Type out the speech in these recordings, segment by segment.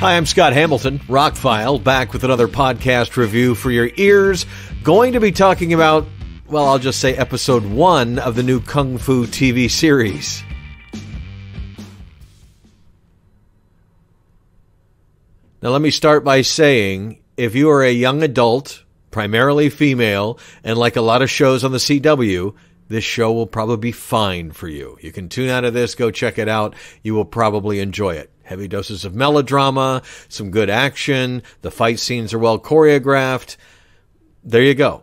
Hi, I'm Scott Hamilton, Rockfile, back with another podcast review for your ears. Going to be talking about, well, I'll just say episode one of the new Kung Fu TV series. Now, let me start by saying if you are a young adult, primarily female, and like a lot of shows on the CW, this show will probably be fine for you. You can tune out of this, go check it out. You will probably enjoy it. Heavy doses of melodrama, some good action, the fight scenes are well choreographed. There you go.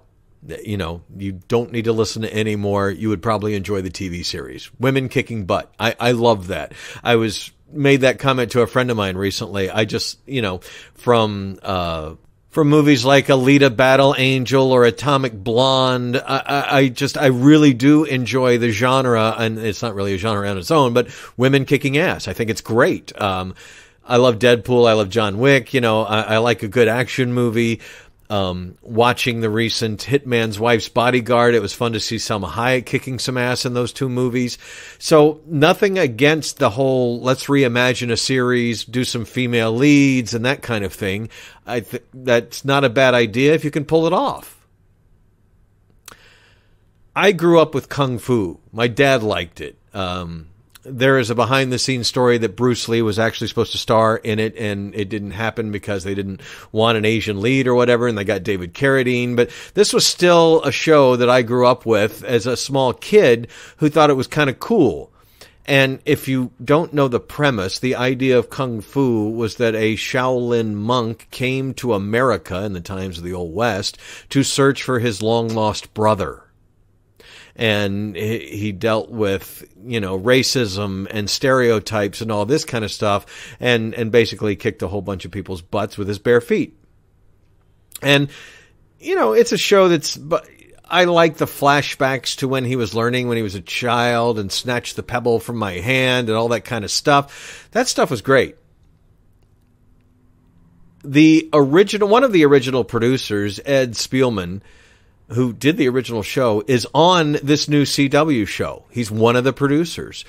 You know, you don't need to listen to any more. You would probably enjoy the TV series. Women kicking butt. I, I love that. I was made that comment to a friend of mine recently. I just, you know, from uh, from movies like Alita Battle Angel or Atomic Blonde. I, I, just, I really do enjoy the genre, and it's not really a genre on its own, but women kicking ass. I think it's great. Um, I love Deadpool. I love John Wick. You know, I, I like a good action movie um, watching the recent Hitman's Wife's Bodyguard. It was fun to see Salma Hayek kicking some ass in those two movies. So nothing against the whole let's reimagine a series, do some female leads and that kind of thing. I th- that's not a bad idea if you can pull it off. I grew up with kung fu. My dad liked it. Um, there is a behind the scenes story that Bruce Lee was actually supposed to star in it and it didn't happen because they didn't want an Asian lead or whatever and they got David Carradine. But this was still a show that I grew up with as a small kid who thought it was kind of cool. And if you don't know the premise, the idea of Kung Fu was that a Shaolin monk came to America in the times of the Old West to search for his long lost brother and he dealt with you know racism and stereotypes and all this kind of stuff and and basically kicked a whole bunch of people's butts with his bare feet and you know it's a show that's but I like the flashbacks to when he was learning when he was a child and snatched the pebble from my hand and all that kind of stuff. That stuff was great. The original, one of the original producers, Ed Spielman, who did the original show, is on this new CW show. He's one of the producers.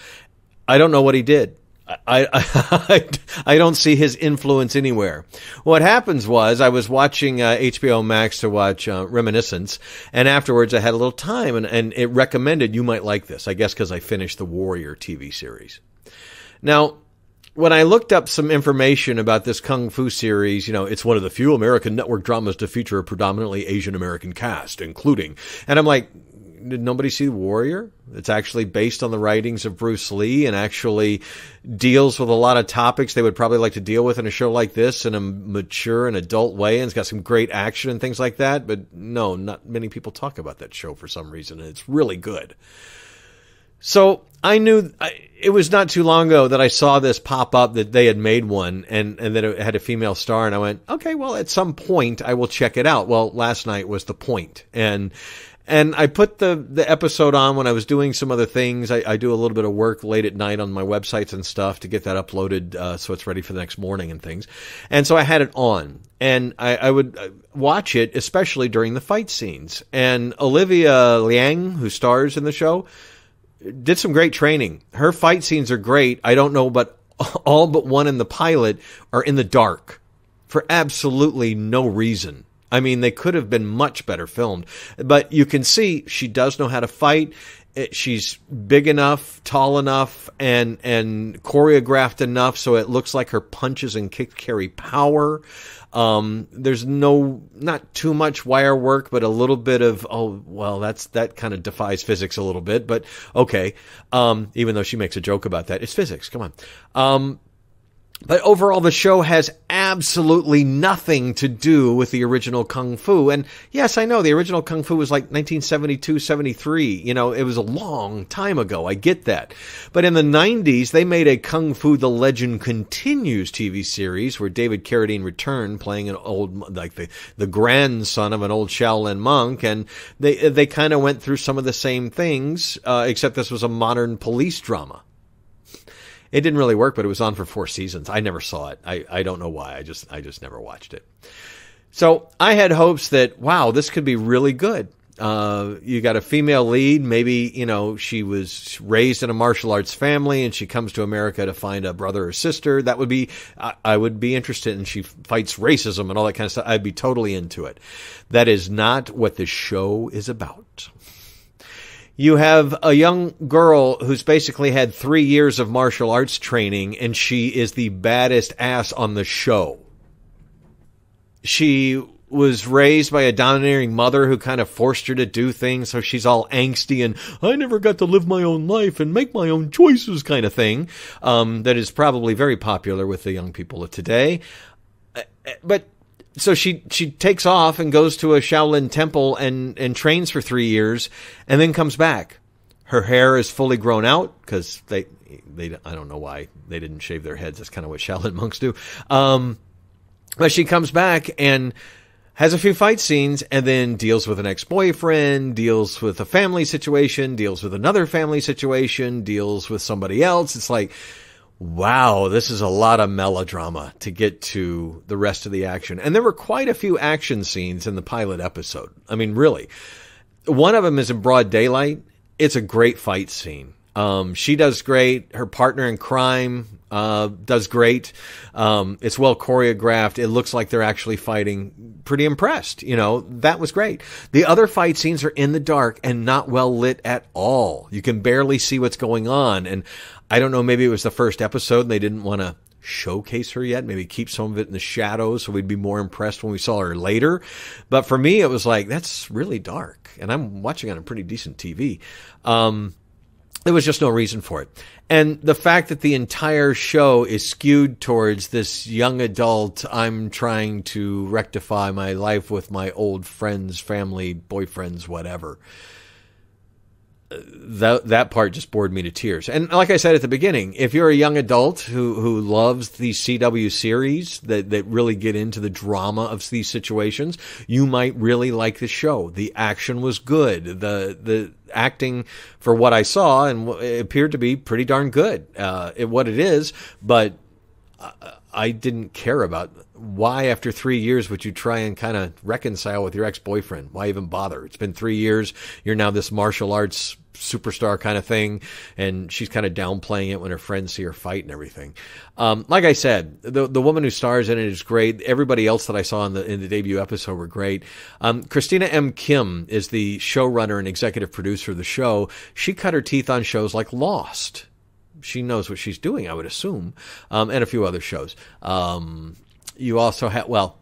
I don't know what he did. I, I, I don't see his influence anywhere. What happens was I was watching uh, HBO Max to watch uh, Reminiscence, and afterwards I had a little time, and, and it recommended you might like this. I guess because I finished the Warrior TV series. Now when I looked up some information about this Kung Fu series, you know, it's one of the few American network dramas to feature a predominantly Asian American cast, including, and I'm like, did nobody see Warrior? It's actually based on the writings of Bruce Lee and actually deals with a lot of topics they would probably like to deal with in a show like this in a mature and adult way. And it's got some great action and things like that. But no, not many people talk about that show for some reason. And it's really good. So I knew it was not too long ago that I saw this pop up that they had made one and, and that it had a female star. And I went, okay, well, at some point I will check it out. Well, last night was the point. And, and I put the, the episode on when I was doing some other things. I, I do a little bit of work late at night on my websites and stuff to get that uploaded uh, so it's ready for the next morning and things. And so I had it on. And I, I would uh, watch it, especially during the fight scenes. And Olivia Liang, who stars in the show, did some great training. Her fight scenes are great. I don't know, but all but one in the pilot are in the dark for absolutely no reason. I mean, they could have been much better filmed, but you can see she does know how to fight. She's big enough, tall enough, and and choreographed enough so it looks like her punches and kicks carry power. Um, there's no, not too much wire work, but a little bit of, oh, well, that's, that kind of defies physics a little bit, but okay. Um, even though she makes a joke about that, it's physics. Come on. Um, but overall, the show has absolutely nothing to do with the original Kung Fu. And yes, I know the original Kung Fu was like 1972, 73. You know, it was a long time ago. I get that. But in the 90s, they made a Kung Fu The Legend Continues TV series where David Carradine returned playing an old, like the, the grandson of an old Shaolin monk. And they, they kind of went through some of the same things, uh, except this was a modern police drama. It didn't really work, but it was on for four seasons. I never saw it. I, I don't know why. I just I just never watched it. So I had hopes that wow, this could be really good. Uh, you got a female lead. Maybe, you know, she was raised in a martial arts family and she comes to America to find a brother or sister. That would be, I, I would be interested and she fights racism and all that kind of stuff. I'd be totally into it. That is not what the show is about. You have a young girl who's basically had three years of martial arts training and she is the baddest ass on the show. She was raised by a domineering mother who kind of forced her to do things, so she's all angsty and I never got to live my own life and make my own choices kind of thing. Um, that is probably very popular with the young people of today. Uh, but so she she takes off and goes to a Shaolin temple and and trains for three years, and then comes back. Her hair is fully grown out because they they I don't know why they didn't shave their heads. That's kind of what Shaolin monks do. Um, but she comes back and has a few fight scenes and then deals with an ex-boyfriend, deals with a family situation, deals with another family situation, deals with somebody else. It's like, wow, this is a lot of melodrama to get to the rest of the action. And there were quite a few action scenes in the pilot episode. I mean, really. One of them is in broad daylight. It's a great fight scene. Um, she does great. Her partner in crime uh, does great. Um, it's well choreographed. It looks like they're actually fighting. Pretty impressed. You know, that was great. The other fight scenes are in the dark and not well lit at all. You can barely see what's going on. And I don't know, maybe it was the first episode and they didn't want to showcase her yet, maybe keep some of it in the shadows so we'd be more impressed when we saw her later. But for me, it was like, that's really dark. And I'm watching on a pretty decent TV. Um, there was just no reason for it. And the fact that the entire show is skewed towards this young adult, I'm trying to rectify my life with my old friends, family, boyfriends, whatever that that part just bored me to tears. And like I said at the beginning, if you're a young adult who who loves these CW series that that really get into the drama of these situations, you might really like the show. The action was good. The the acting for what I saw and it appeared to be pretty darn good. Uh, it, what it is, but I didn't care about why after three years would you try and kind of reconcile with your ex-boyfriend? Why even bother? It's been three years. You're now this martial arts superstar kind of thing, and she's kind of downplaying it when her friends see her fight and everything. Um, like I said, the the woman who stars in it is great. Everybody else that I saw in the in the debut episode were great. Um, Christina M. Kim is the showrunner and executive producer of the show. She cut her teeth on shows like Lost she knows what she's doing, I would assume, um, and a few other shows. Um, you also have well,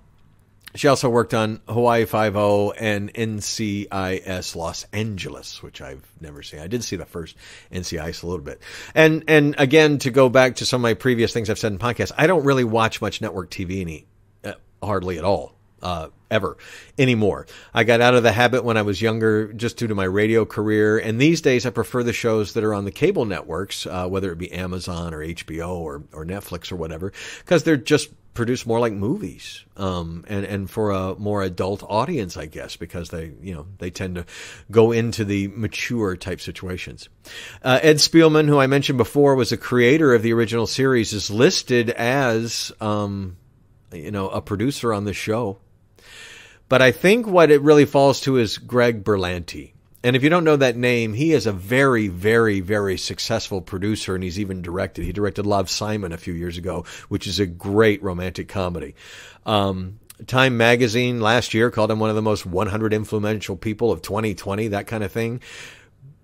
she also worked on Hawaii Five O and NCIS Los Angeles, which I've never seen. I did see the first NCIS a little bit, and and again to go back to some of my previous things I've said in podcasts, I don't really watch much network TV any, uh, hardly at all uh, ever anymore. I got out of the habit when I was younger just due to my radio career. And these days I prefer the shows that are on the cable networks, uh, whether it be Amazon or HBO or, or Netflix or whatever, because they're just produced more like movies, um, and and for a more adult audience, I guess, because they you know they tend to go into the mature type situations. Uh, Ed Spielman, who I mentioned before, was a creator of the original series, is listed as um, you know a producer on the show. But I think what it really falls to is Greg Berlanti. And if you don't know that name, he is a very, very, very successful producer, and he's even directed. He directed Love Simon a few years ago, which is a great romantic comedy. Um, Time magazine last year called him one of the most 100 influential people of 2020, that kind of thing.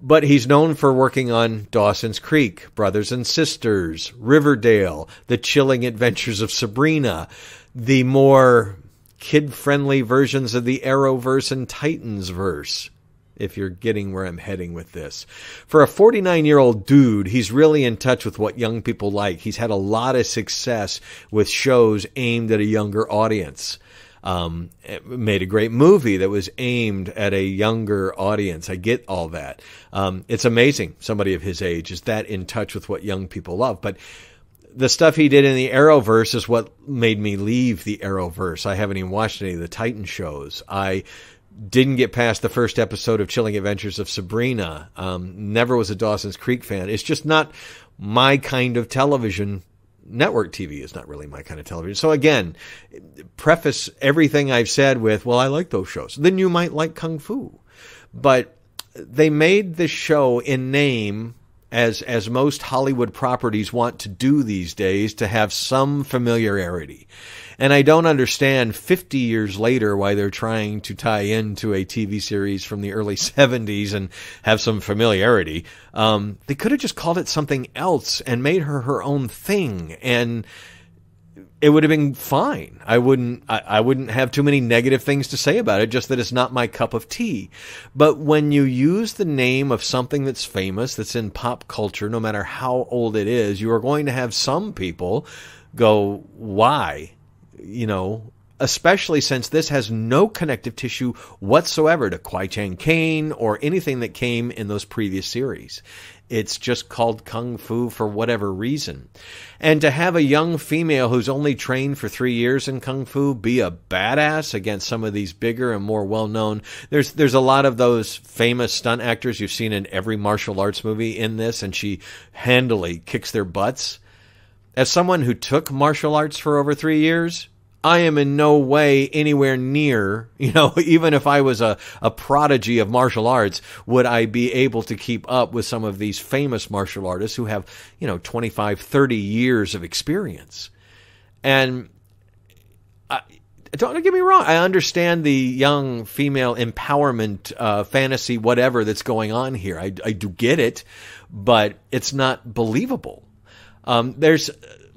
But he's known for working on Dawson's Creek, Brothers and Sisters, Riverdale, The Chilling Adventures of Sabrina, the more kid friendly versions of the Arrowverse and Titans verse. If you're getting where I'm heading with this. For a 49 year old dude, he's really in touch with what young people like. He's had a lot of success with shows aimed at a younger audience. Um, made a great movie that was aimed at a younger audience. I get all that. Um, it's amazing somebody of his age is that in touch with what young people love. But the stuff he did in the Arrowverse is what made me leave the Arrowverse. I haven't even watched any of the Titan shows. I didn't get past the first episode of Chilling Adventures of Sabrina. Um, never was a Dawson's Creek fan. It's just not my kind of television. Network TV is not really my kind of television. So again, preface everything I've said with, well, I like those shows. Then you might like Kung Fu. but they made the show in name as as most Hollywood properties want to do these days to have some familiarity. And I don't understand 50 years later why they're trying to tie into a TV series from the early 70s and have some familiarity. Um, they could have just called it something else and made her her own thing and it would have been fine. I wouldn't I, I, wouldn't have too many negative things to say about it, just that it's not my cup of tea. But when you use the name of something that's famous, that's in pop culture, no matter how old it is, you are going to have some people go, Why? You know, especially since this has no connective tissue whatsoever to Kwai Chang Caine or anything that came in those previous series. It's just called kung fu for whatever reason. And to have a young female who's only trained for three years in kung fu be a badass against some of these bigger and more well known, there's there's a lot of those famous stunt actors you've seen in every martial arts movie in this, and she handily kicks their butts. As someone who took martial arts for over three years, I am in no way anywhere near, you know, even if I was a, a prodigy of martial arts, would I be able to keep up with some of these famous martial artists who have, you know, 25, 30 years of experience. And I, don't get me wrong. I understand the young female empowerment uh, fantasy, whatever that's going on here. I, I do get it, but it's not believable. Um, there's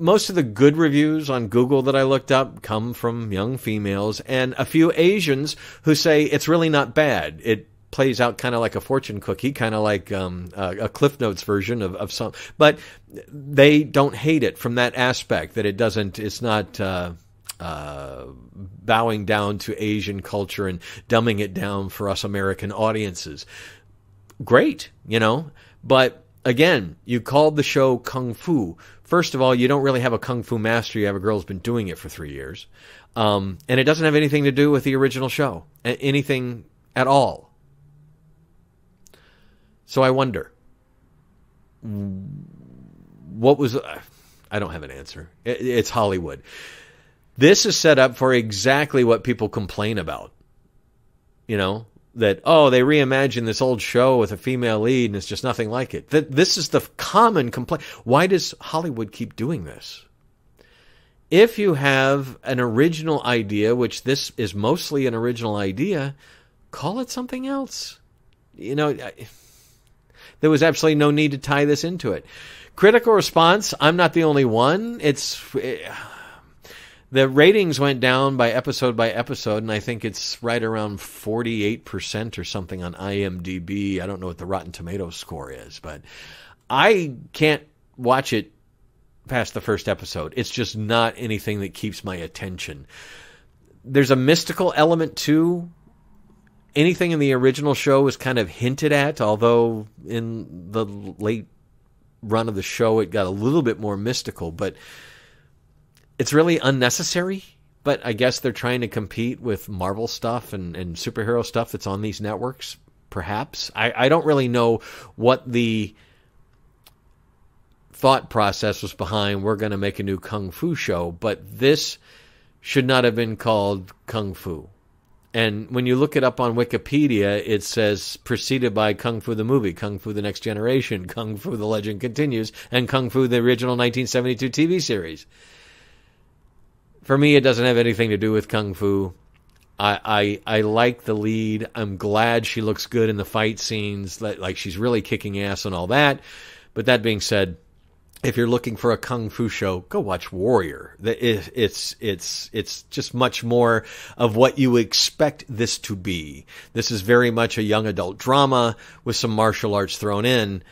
most of the good reviews on Google that I looked up come from young females and a few Asians who say it's really not bad. It plays out kind of like a fortune cookie, kind of like um, a, a, Cliff Notes version of, of some, but they don't hate it from that aspect that it doesn't, it's not, uh, uh, bowing down to Asian culture and dumbing it down for us American audiences. Great, you know, but again, you called the show Kung Fu. First of all, you don't really have a kung fu master. You have a girl who's been doing it for three years. Um, and it doesn't have anything to do with the original show, anything at all. So I wonder, what was. I don't have an answer. it's Hollywood. This is set up for exactly what people complain about. You know, that oh they reimagined this old show with a female lead and it's just nothing like it. That this is the common complaint. Why does Hollywood keep doing this? If you have an original idea, which this is mostly an original idea, call it something else. You know, there was absolutely no need to tie this into it. Critical response, I'm not the only one. It's eh, the ratings went down by episode by episode, and I think it's right around 48% or something on IMDb. I don't know what the Rotten Tomatoes score is, but I can't watch it past the first episode. It's just not anything that keeps my attention. There's a mystical element too. Anything in the original show was kind of hinted at, although in the late run of the show it got a little bit more mystical, but it's really unnecessary, but I guess they're trying to compete with Marvel stuff and, and superhero stuff that's on these networks, perhaps. I, I don't really know what the thought process was behind we're going to make a new kung fu show, but this should not have been called kung fu. And when you look it up on Wikipedia, it says preceded by Kung Fu the movie, Kung Fu the Next Generation, Kung Fu the Legend Continues, and Kung Fu the original 1972 TV series for me, it doesn't have anything to do with kung fu. I, I I like the lead. I'm glad she looks good in the fight scenes, like she's really kicking ass and all that. But that being said, if you're looking for a kung fu show, go watch Warrior. It's it's it's just much more of what you expect this to be. This is very much a young adult drama with some martial arts thrown in.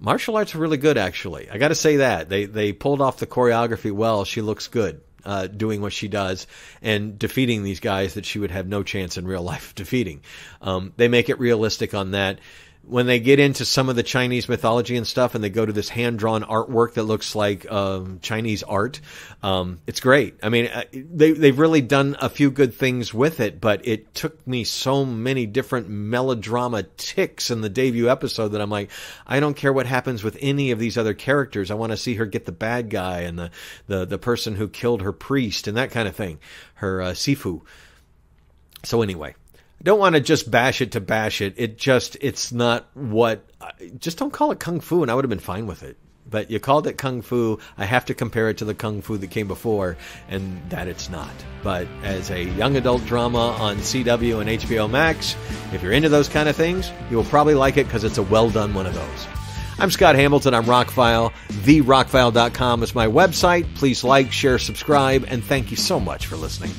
Martial arts are really good, actually. I got to say that they they pulled off the choreography well. She looks good uh, doing what she does and defeating these guys that she would have no chance in real life defeating. Um, they make it realistic on that when they get into some of the Chinese mythology and stuff, and they go to this hand drawn artwork that looks like um, Chinese art, um, it's great. I mean, uh, they they've really done a few good things with it, but it took me so many different melodrama ticks in the debut episode that I'm like, I don't care what happens with any of these other characters. I want to see her get the bad guy and the the the person who killed her priest and that kind of thing, her uh, Sifu. So anyway, don't want to just bash it to bash it. It just it's not what. Just don't call it kung fu, and I would have been fine with it. But you called it kung fu. I have to compare it to the kung fu that came before, and that it's not. But as a young adult drama on CW and HBO Max, if you're into those kind of things, you will probably like it because it's a well done one of those. I'm Scott Hamilton. I'm Rockfile. TheRockfile.com is my website. Please like, share, subscribe, and thank you so much for listening.